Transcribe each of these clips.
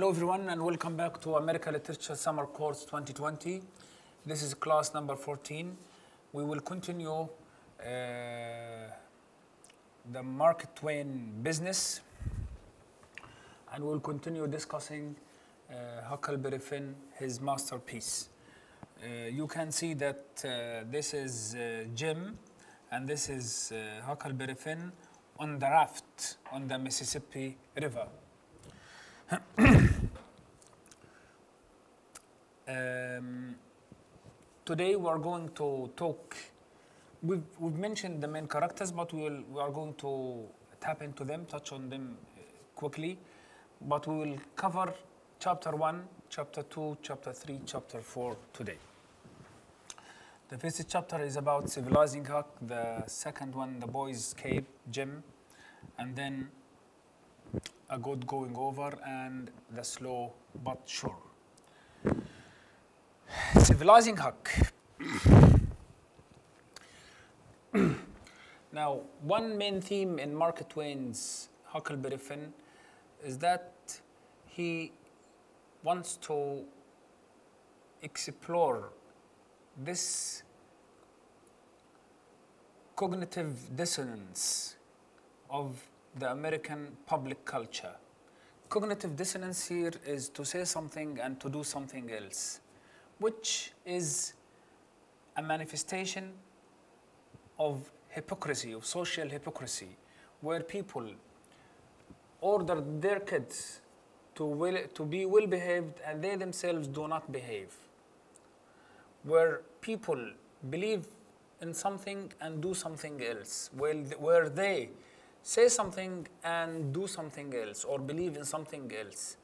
Hello everyone and welcome back to America Literature Summer Course 2020. This is class number 14. We will continue uh, the Mark Twain business and we'll continue discussing uh, Huckleberry Finn, his masterpiece. Uh, you can see that uh, this is uh, Jim and this is uh, Huckleberry Finn on the raft on the Mississippi River. Um, today we are going to talk. We've, we've mentioned the main characters, but we, will, we are going to tap into them, touch on them uh, quickly. But we will cover chapter 1, chapter 2, chapter 3, chapter 4 today. The first chapter is about civilizing Huck, the second one, the boys escape, Jim, and then a good going over and the slow but sure. Civilizing Huck. now, one main theme in Mark Twain's Huckleberry Finn is that he wants to explore this cognitive dissonance of the American public culture. Cognitive dissonance here is to say something and to do something else, which is a manifestation of hypocrisy, of social hypocrisy, where people order their kids to, will, to be well behaved and they themselves do not behave. Where people believe in something and do something else, where, where they say something and do something else or believe in something else.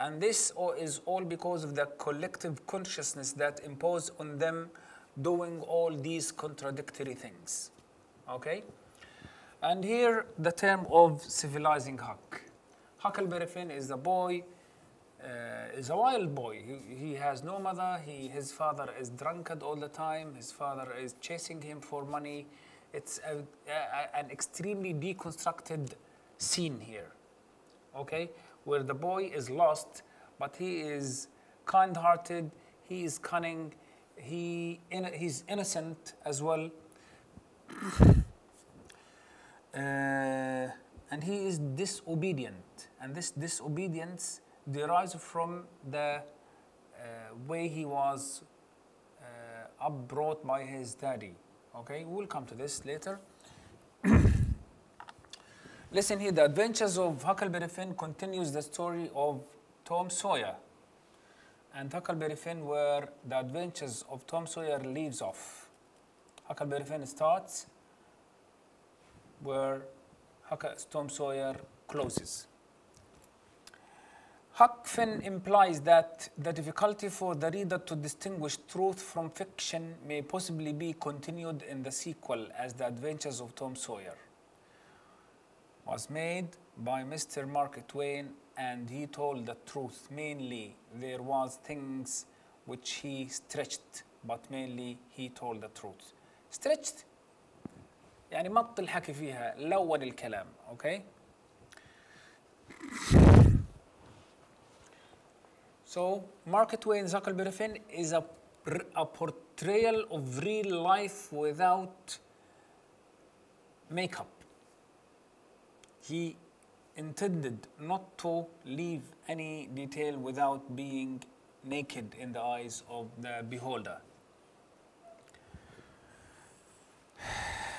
And this is all because of the collective consciousness that impose on them doing all these contradictory things. Okay? And here the term of civilizing Huck. Huckleberry Finn is a boy, uh, is a wild boy. He, he has no mother. He, his father is drunkard all the time. His father is chasing him for money. It's a, a, an extremely deconstructed scene here, okay, where the boy is lost, but he is kind-hearted. He is cunning. He in, he's innocent as well. Uh, and he is disobedient, and this disobedience derives from the uh, way he was uh, upbrought by his daddy. Okay, we'll come to this later. Listen here, the adventures of Huckleberry Finn continues the story of Tom Sawyer. And Huckleberry Finn where the adventures of Tom Sawyer leaves off. Huckleberry Finn starts where Tom Sawyer closes. Huck Finn implies that the difficulty for the reader to distinguish truth from fiction may possibly be continued in the sequel as The Adventures of Tom Sawyer was made by Mr. Mark Twain and he told the truth. Mainly there was things which he stretched but mainly he told the truth. Stretched يعني مط الحكي فيها لون الكلام okay So Mark Twain Huckleberry is a, a portrayal of real life without makeup he intended not to leave any detail without being naked in the eyes of the beholder.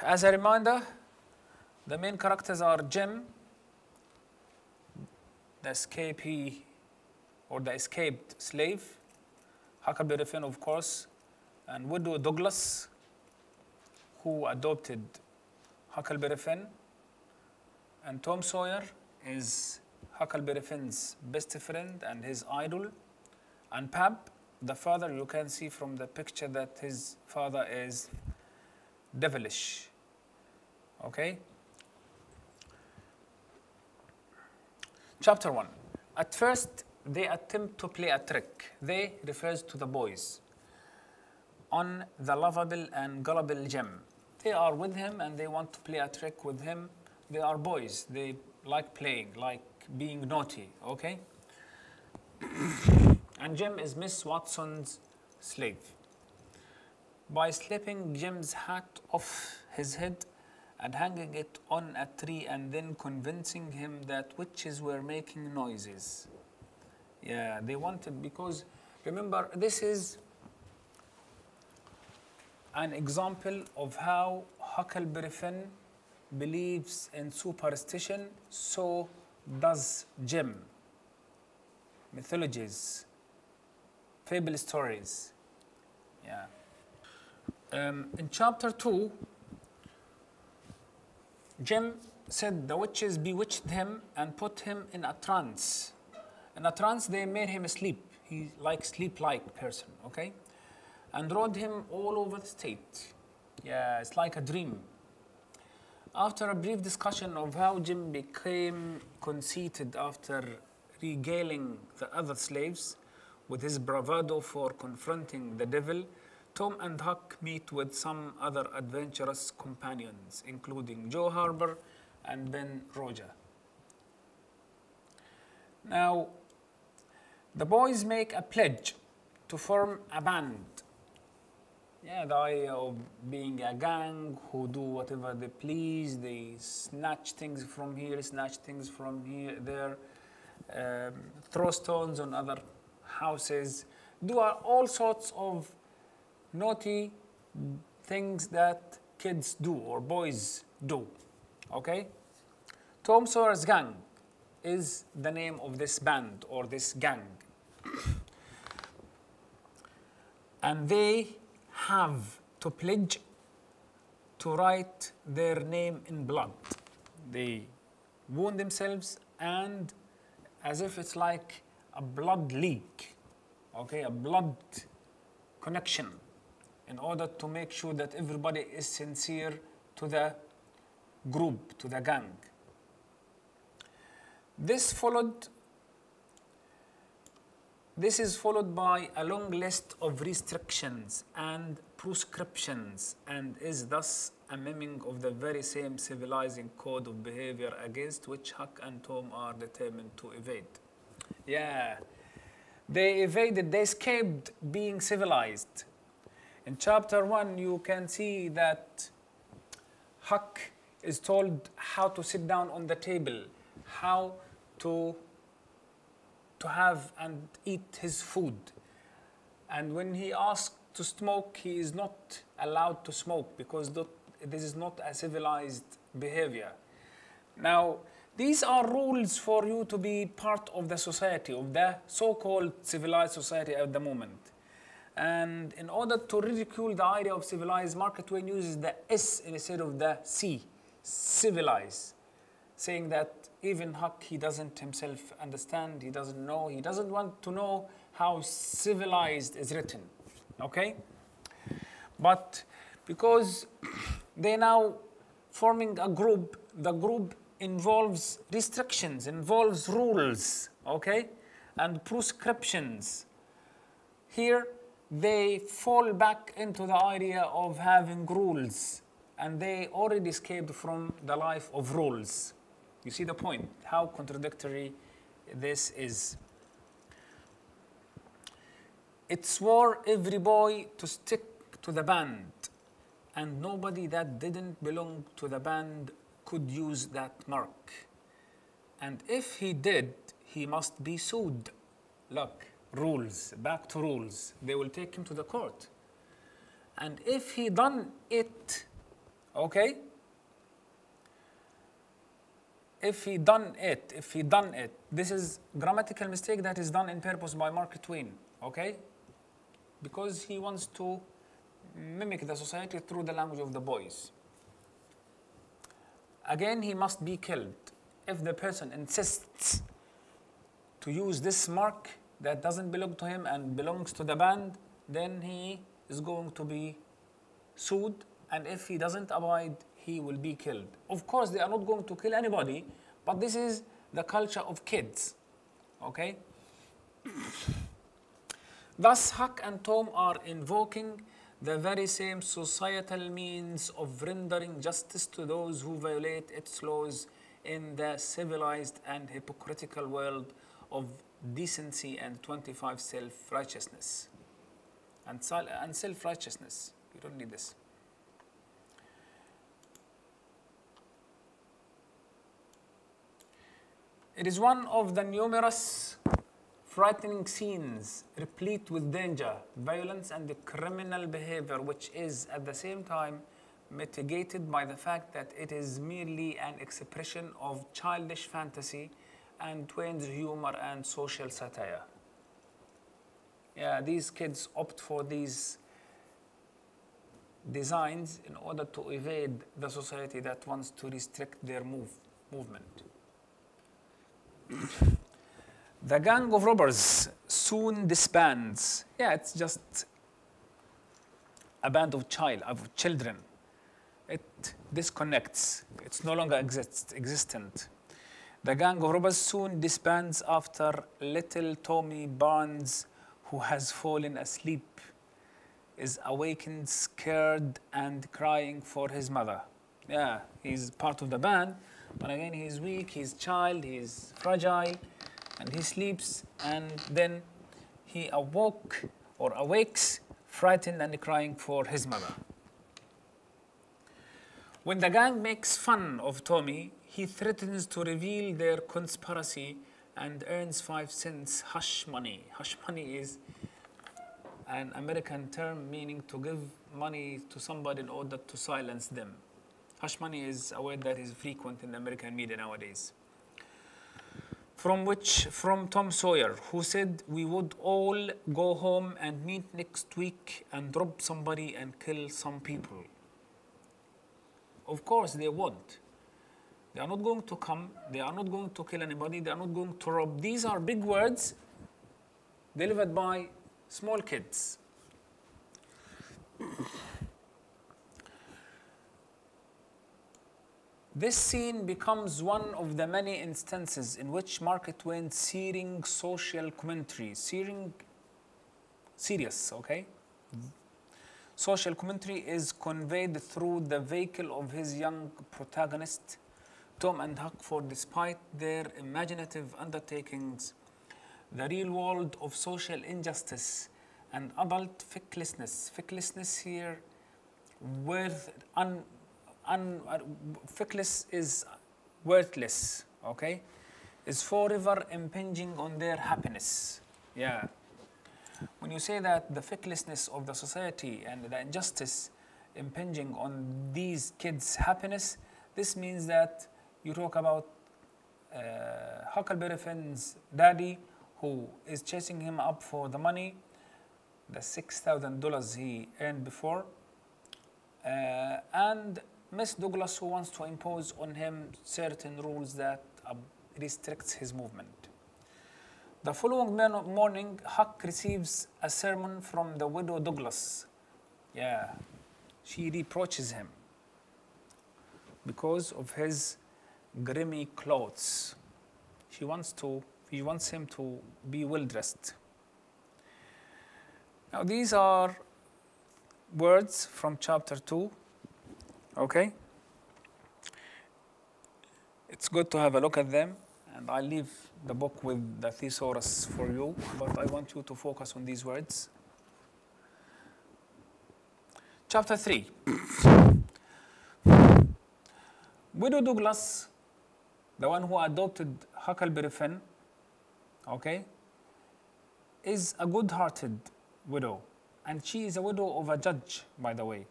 As a reminder, the main characters are Jim, the escapee or the escaped slave, Huckleberry Finn, of course, and Widow Douglas, who adopted Huckleberry Finn, and Tom Sawyer is Huckleberry Finn's best friend and his idol, and Pap, the father, you can see from the picture that his father is devilish. Okay? Chapter 1. At first, they attempt to play a trick. They refers to the boys on the lovable and gullible Jim. They are with him and they want to play a trick with him. They are boys. They like playing, like being naughty, okay? and Jim is Miss Watson's slave. By slipping Jim's hat off his head and hanging it on a tree and then convincing him that witches were making noises. Yeah, they wanted because remember this is an example of how Huckleberry Finn believes in superstition, so does Jim. Mythologies, fable stories. Yeah. Um, in chapter 2, Jim said the witches bewitched him and put him in a trance. In a trance, they made him sleep. He like sleep-like person, okay? And rode him all over the state. Yeah, it's like a dream. After a brief discussion of how Jim became conceited after regaling the other slaves with his bravado for confronting the devil, Tom and Huck meet with some other adventurous companions, including Joe Harper and Ben Roger. Now, the boys make a pledge to form a band. Yeah, the idea of being a gang who do whatever they please, they snatch things from here, snatch things from here, there, um, throw stones on other houses, do all sorts of naughty things that kids do or boys do. Okay? Tom Sawyer's Gang is the name of this band or this gang. and they have to pledge to write their name in blood. They wound themselves and as if it's like a blood leak, okay, a blood connection in order to make sure that everybody is sincere to the group, to the gang. This followed this is followed by a long list of restrictions and prescriptions and is thus a miming of the very same civilizing code of behavior against which Huck and Tom are determined to evade. Yeah, they evaded, they escaped being civilized. In chapter one, you can see that Huck is told how to sit down on the table, how to, to have and eat his food. And when he asks to smoke, he is not allowed to smoke because this is not a civilized behavior. Now, these are rules for you to be part of the society, of the so-called civilized society at the moment. And in order to ridicule the idea of civilized, Mark Twain uses the S instead of the C, civilize, saying that even Huck, he doesn't himself understand, he doesn't know, he doesn't want to know how civilized is written, okay? But because they now forming a group, the group involves restrictions, involves rules, okay? And prescriptions. Here, they fall back into the idea of having rules and they already escaped from the life of rules. You see the point, how contradictory this is. It swore every boy to stick to the band, and nobody that didn't belong to the band could use that mark. And if he did, he must be sued. Look, rules, back to rules. They will take him to the court. And if he done it, okay? If he done it, if he done it, this is grammatical mistake that is done in purpose by Mark Twain, okay? Because he wants to mimic the society through the language of the boys. Again, he must be killed. If the person insists to use this mark, that doesn't belong to him and belongs to the band, then he is going to be sued. And if he doesn't abide, he will be killed. Of course, they are not going to kill anybody, but this is the culture of kids. Okay? Thus, Huck and Tom are invoking the very same societal means of rendering justice to those who violate its laws in the civilized and hypocritical world of decency and 25 self-righteousness. And, and self-righteousness. You don't need this. It is one of the numerous frightening scenes replete with danger, violence, and criminal behavior, which is at the same time mitigated by the fact that it is merely an expression of childish fantasy and Twain's humor and social satire. Yeah, these kids opt for these designs in order to evade the society that wants to restrict their move, movement. The gang of robbers soon disbands. Yeah, it's just a band of child of children. It disconnects. It's no longer exists, existent. The gang of robbers soon disbands after little Tommy Barnes, who has fallen asleep, is awakened, scared, and crying for his mother. Yeah, he's part of the band, but again, he's weak, he's child, he's fragile, and he sleeps, and then he awoke or awakes, frightened and crying for his mother. When the gang makes fun of Tommy, he threatens to reveal their conspiracy and earns five cents hush money. Hush money is an American term meaning to give money to somebody in order to silence them. Hush money is a word that is frequent in the American media nowadays. From which, from Tom Sawyer, who said we would all go home and meet next week and rob somebody and kill some people. Of course, they won't. They are not going to come, they are not going to kill anybody, they are not going to rob. These are big words delivered by small kids. This scene becomes one of the many instances in which Mark Twain's searing social commentary, searing, serious, okay? Social commentary is conveyed through the vehicle of his young protagonist, Tom and Huck, for despite their imaginative undertakings, the real world of social injustice and adult ficklessness. Ficklessness here, with un, un, uh, is worthless. Okay, is forever impinging on their happiness. Yeah. When you say that the ficklessness of the society and the injustice impinging on these kids' happiness, this means that you talk about uh, Huckleberry Finn's daddy who is chasing him up for the money, the $6,000 he earned before, uh, and Miss Douglas who wants to impose on him certain rules that uh, restricts his movement. The following morning, Huck receives a sermon from the widow Douglas. Yeah, she reproaches him because of his grimy clothes. She wants to he wants him to be well dressed. Now, these are words from chapter 2. Okay? It's good to have a look at them, and I'll leave the book with the thesaurus for you, but I want you to focus on these words. Chapter 3 Widow Douglas, the one who adopted Huckleberry Finn, okay, is a good hearted widow. And she is a widow of a judge, by the way,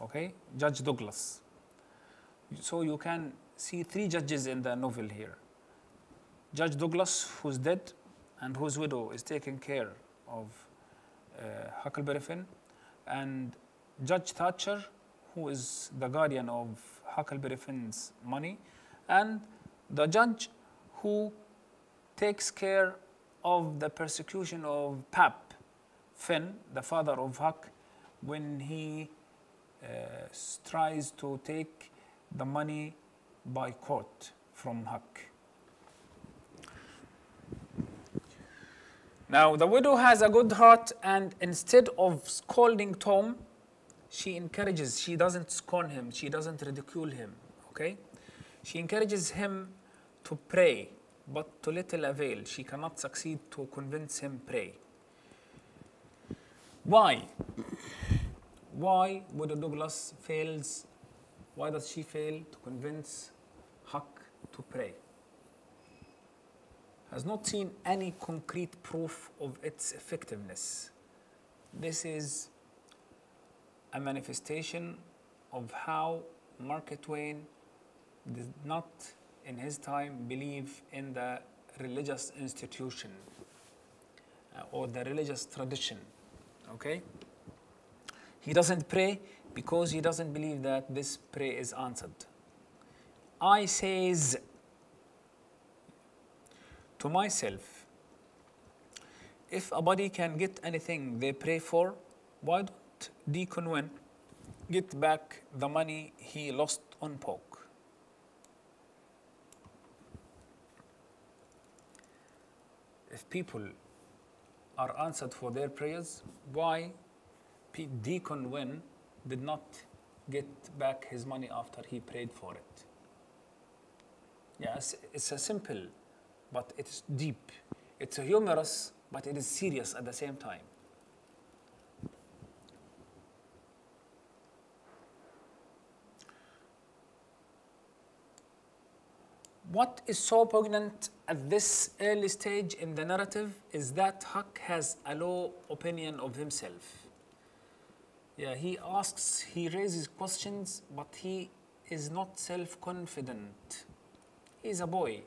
okay, Judge Douglas. So you can see three judges in the novel here Judge Douglas, who's dead, and whose widow is taking care of uh, Huckleberry Finn, and Judge Thatcher, who is the guardian of Huckleberry Finn's money, and the judge who takes care of the persecution of Pap Finn, the father of Huck, when he Uh, tries to take the money by court from Huck. Now, the widow has a good heart, and instead of scolding Tom, she encourages, she doesn't scorn him, she doesn't ridicule him, okay? She encourages him to pray but to little avail. She cannot succeed to convince him pray. Why? Why Widow Douglas fails? Why does she fail to convince Huck to pray? Has not seen any concrete proof of its effectiveness. This is a manifestation of how Mark Twain did not, in his time, believe in the religious institution uh, or the religious tradition. Okay? He doesn't pray because he doesn't believe that this prayer is answered. I says to myself, if a body can get anything they pray for, why don't Deacon Winn get back the money he lost on poke? If people are answered for their prayers, why Deacon Winn did not get back his money after he prayed for it? Yes, it's a simple, but it's deep. It's a humorous, but it is serious at the same time. What is so poignant at this early stage in the narrative is that Huck has a low opinion of himself. Yeah, he asks, he raises questions, but he is not self confident. He's a boy,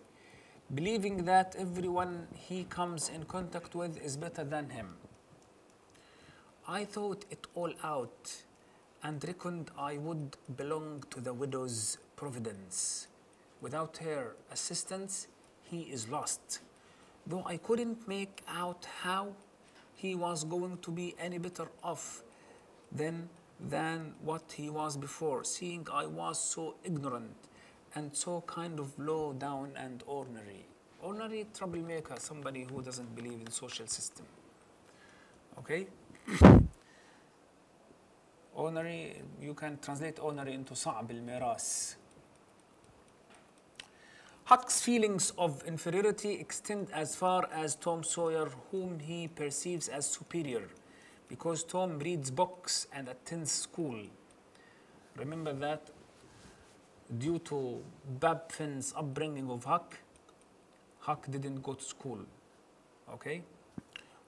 believing that everyone he comes in contact with is better than him. I thought it all out and reckoned I would belong to the widow's providence. Without her assistance, he is lost. Though I couldn't make out how he was going to be any better off than, than what he was before, seeing I was so ignorant and so kind of low down and ordinary. Ordinary troublemaker, somebody who doesn't believe in social system. Okay? ordinary, you can translate ordinary into صعب الميراث. Huck's feelings of inferiority extend as far as Tom Sawyer, whom he perceives as superior, because Tom reads books and attends school. Remember that due to Pap Finn's upbringing of Huck, Huck didn't go to school. Okay?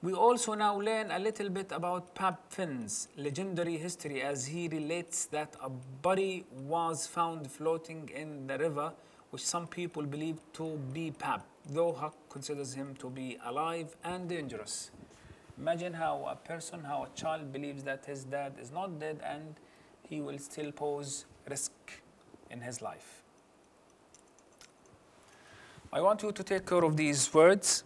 We also now learn a little bit about Pap Finn's legendary history as he relates that a body was found floating in the river, which some people believe to be Pap, though Huck considers him to be alive and dangerous. Imagine how a person, how a child believes that his dad is not dead and he will still pose risk in his life. I want you to take care of these words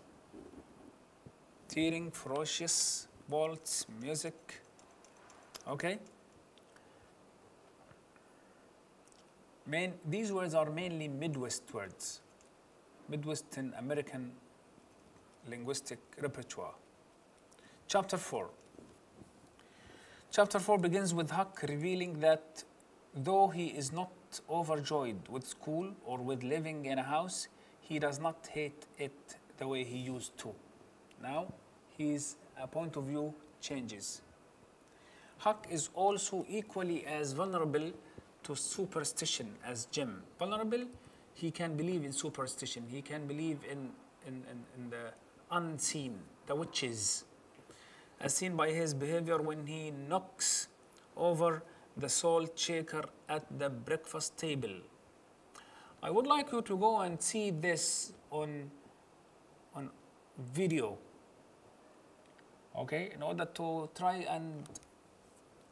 tearing, ferocious, bolts, music. Okay? Main, these words are mainly Midwest words, Midwestern American linguistic repertoire. Chapter 4. Chapter 4 begins with Huck revealing that though he is not overjoyed with school or with living in a house, he does not hate it the way he used to. Now, his uh, point of view changes. Huck is also equally as vulnerable to superstition as Jim. Vulnerable, he can believe in superstition, he can believe in, in, in, in the unseen, the witches, as seen by his behavior when he knocks over the salt shaker at the breakfast table. I would like you to go and see this on, on video, okay, in order to try and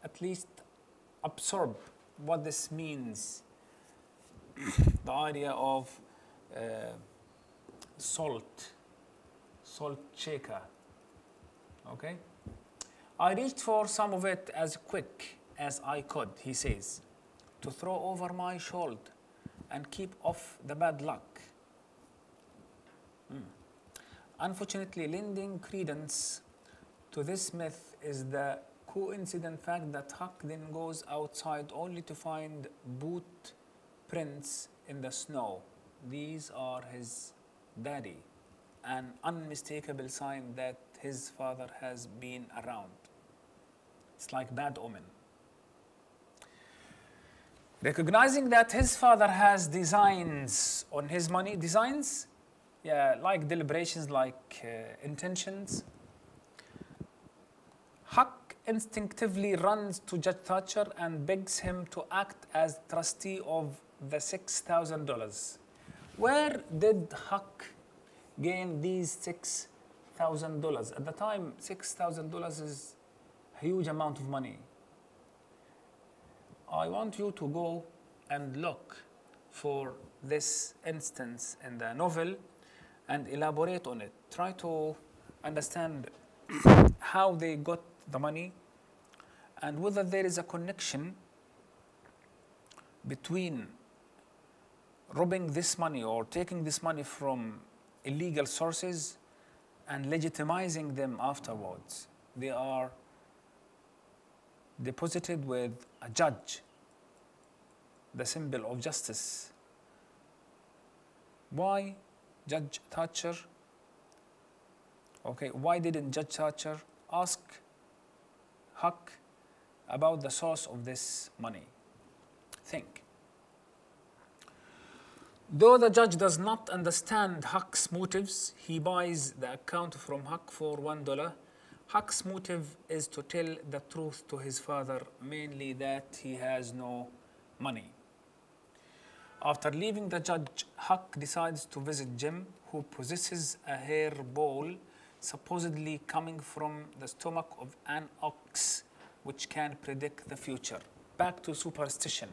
at least absorb what this means the idea of uh, salt, salt shaker. Okay? I reached for some of it as quick as I could, he says, to throw over my shoulder and keep off the bad luck. Mm. Unfortunately, lending credence to this myth is the coincident fact that Huck then goes outside only to find boot prints in the snow. These are his daddy, an unmistakable sign that his father has been around. It's like bad omen. Recognizing that his father has designs on his money, designs, yeah, like deliberations, like uh, intentions. Huck instinctively runs to Judge Thatcher and begs him to act as trustee of the $6,000. Where did Huck gain these $6,000? At the time, $6,000 is huge amount of money. I want you to go and look for this instance in the novel and elaborate on it. Try to understand how they got the money and whether there is a connection between robbing this money or taking this money from illegal sources and legitimizing them afterwards. They are deposited with a judge, the symbol of justice. Why Judge Thatcher? Okay, why didn't Judge Thatcher ask Huck about the source of this money? Think. Though the judge does not understand Huck's motives, he buys the account from Huck for one dollar. Huck's motive is to tell the truth to his father, mainly that he has no money. After leaving the judge, Huck decides to visit Jim, who possesses a hair ball supposedly coming from the stomach of an ox, which can predict the future. Back to superstition,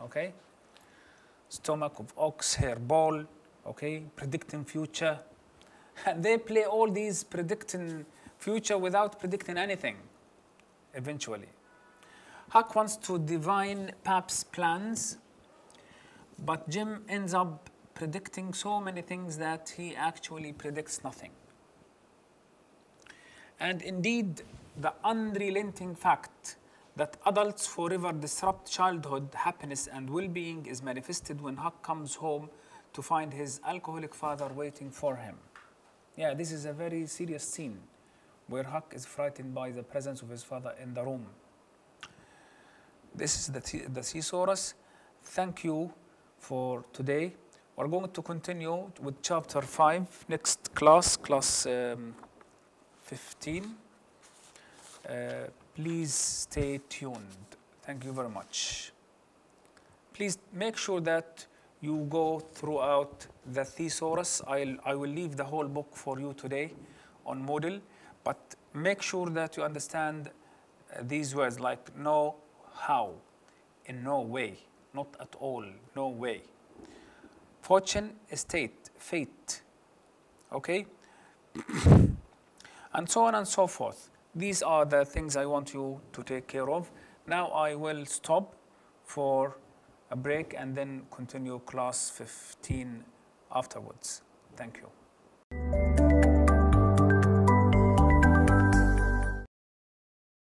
okay? Stomach of ox, hair ball, okay? Predicting future. And they play all these predicting future without predicting anything, eventually. Huck wants to divine Pap's plans but Jim ends up predicting so many things that he actually predicts nothing. And indeed, the unrelenting fact that adults forever disrupt childhood happiness and well being is manifested when Huck comes home to find his alcoholic father waiting for him. Yeah, this is a very serious scene where Huck is frightened by the presence of his father in the room. This is the, the thesaurus. Thank you for today. We're going to continue with chapter 5, next class, class um, 15. Uh, please stay tuned. Thank you very much. Please make sure that you go throughout the thesaurus. I'll, I will leave the whole book for you today on Moodle, but make sure that you understand uh, these words like no, how, in no way not at all, no way. Fortune, estate, fate, okay? and so on and so forth. These are the things I want you to take care of. Now I will stop for a break and then continue class 15 afterwards. Thank you.